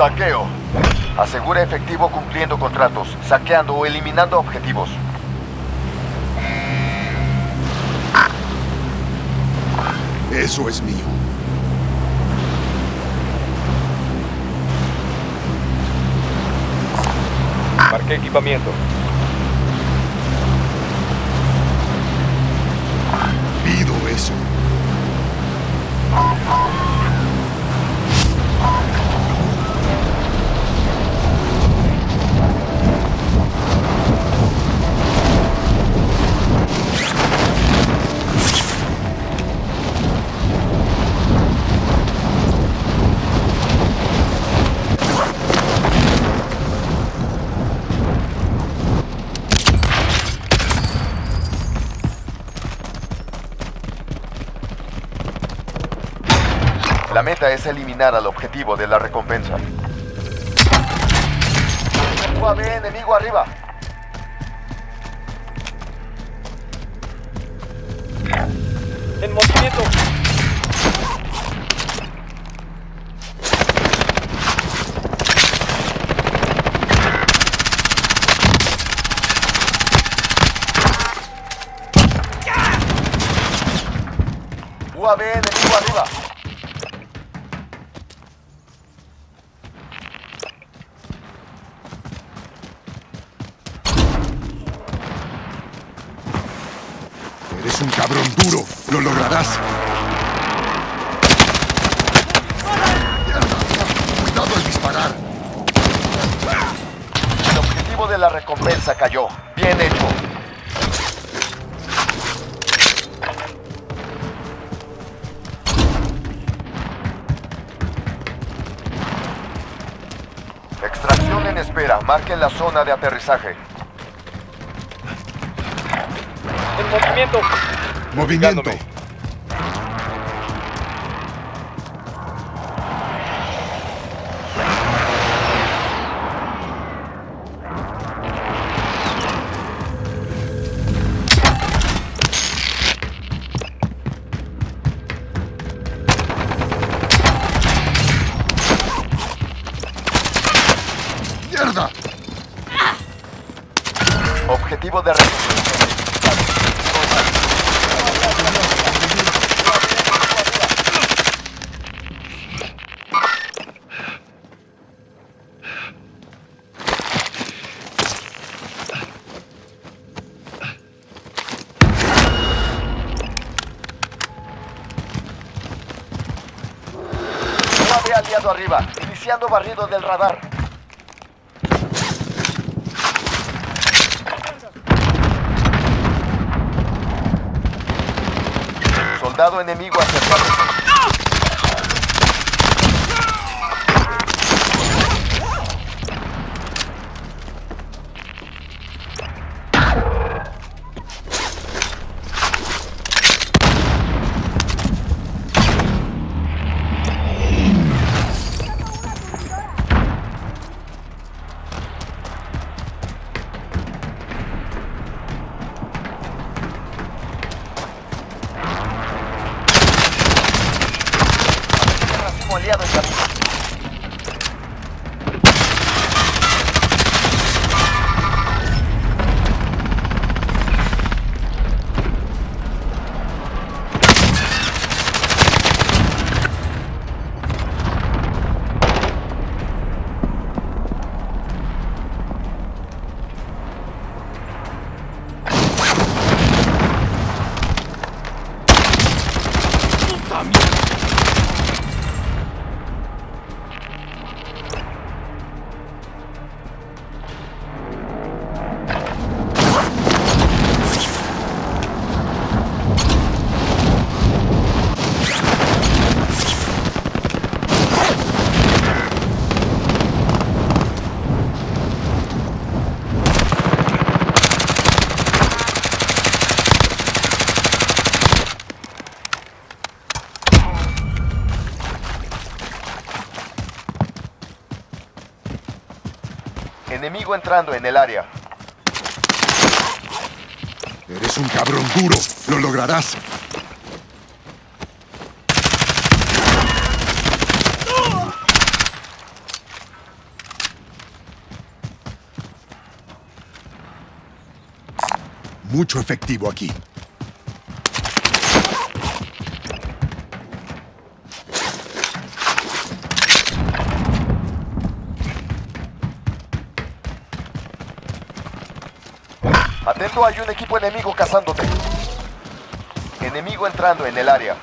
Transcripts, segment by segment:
Saqueo. Asegura efectivo cumpliendo contratos, saqueando o eliminando objetivos. Eso es mío. Marqué equipamiento. La meta es eliminar al objetivo de la recompensa. UAV enemigo arriba. En movimiento. UAV enemigo Eres un cabrón duro. Lo lograrás. Cuidado al disparar. El objetivo de la recompensa cayó. Bien hecho. Extracción en espera. Marquen la zona de aterrizaje. En movimiento. Movimiento. Arriba, iniciando barrido del radar. Soldado enemigo acercándose. Racimo aliado en camino. Enemigo entrando en el área. Eres un cabrón duro. Lo lograrás. Mucho efectivo aquí. Atento, hay un equipo enemigo cazándote. Enemigo entrando en el área.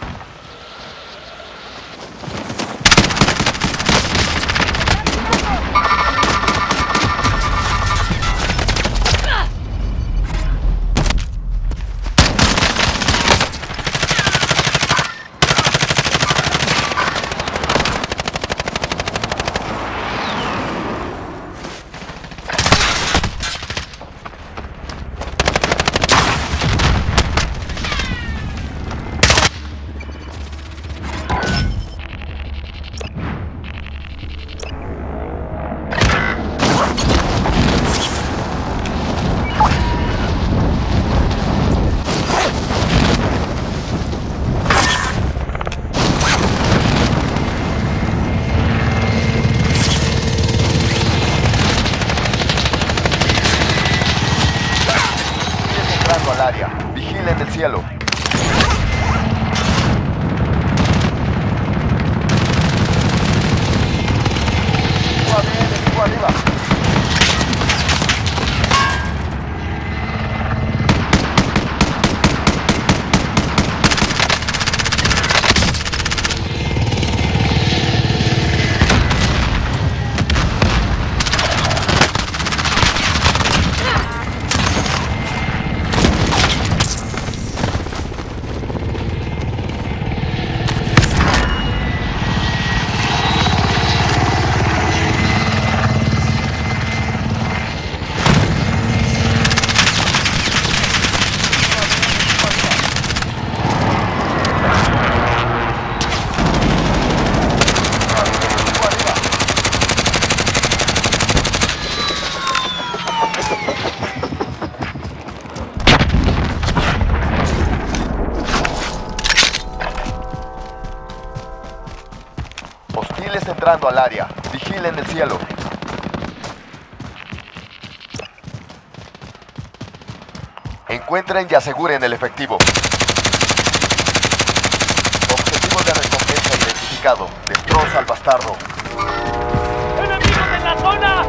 Vigilen el cielo. Va bien, equipo arriba. Equipo arriba. Hostiles entrando al área. Vigilen el cielo. Encuentren y aseguren el efectivo. Objetivo de recompensa identificado. Destroza al bastardo. ¡Enemigos en la zona!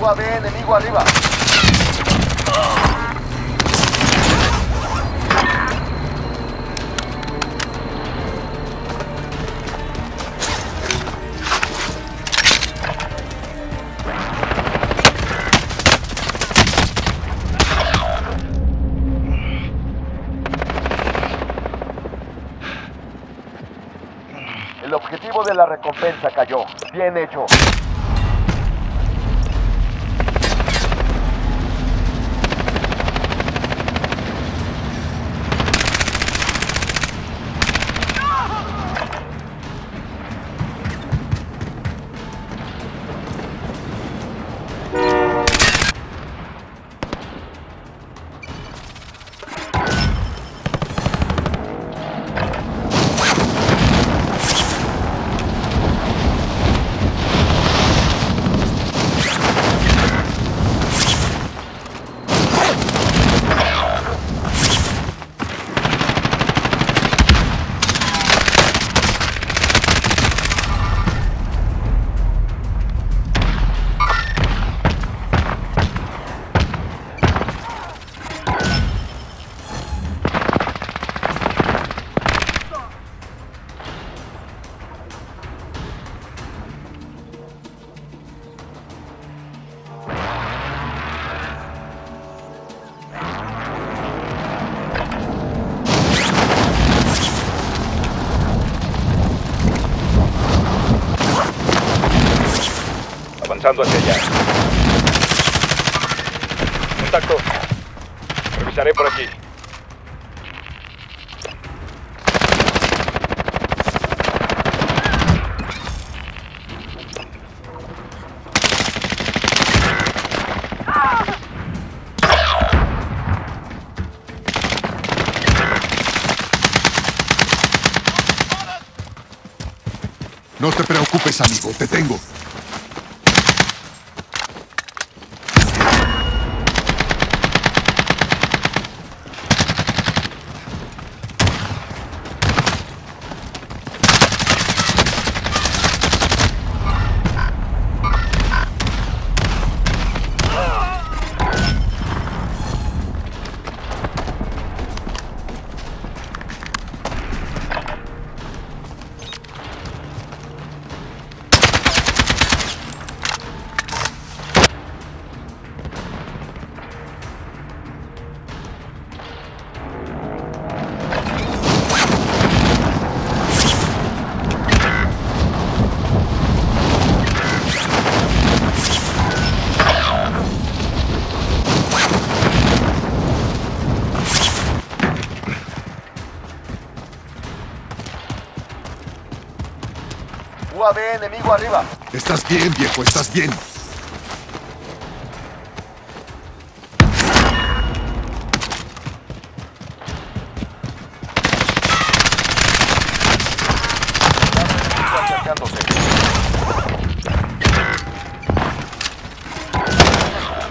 UAV enemigo arriba. Objetivo de la recompensa cayó. Bien hecho. Avanzando hacia allá. Contacto. Revisaré por aquí. No No te preocupes, amigo. Te tengo. UAV enemigo arriba. Estás bien, viejo. Estás bien.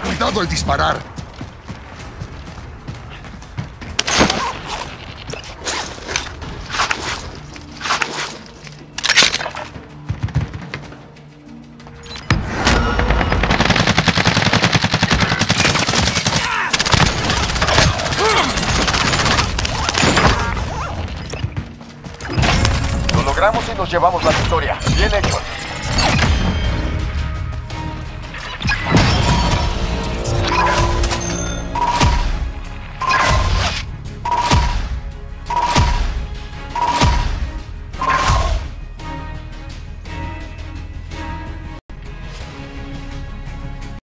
Cuidado al disparar. Logramos y nos llevamos la victoria. Bien hecho.